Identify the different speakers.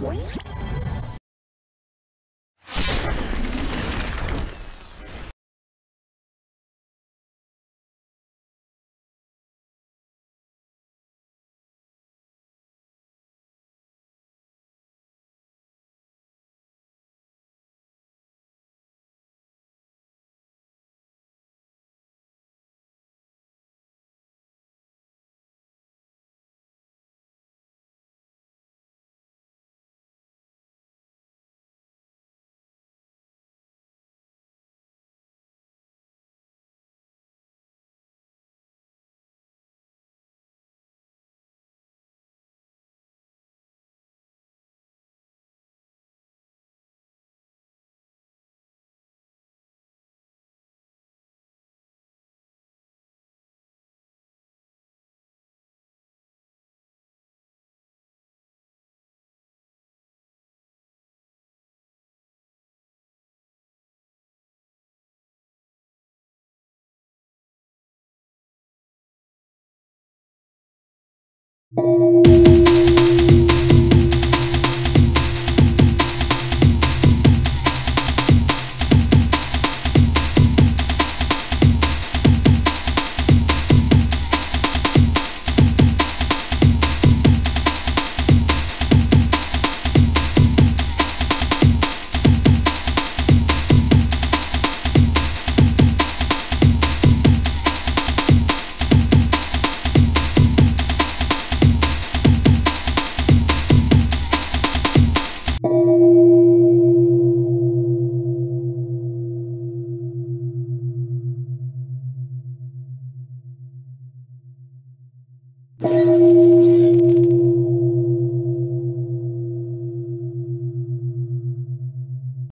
Speaker 1: What? thank you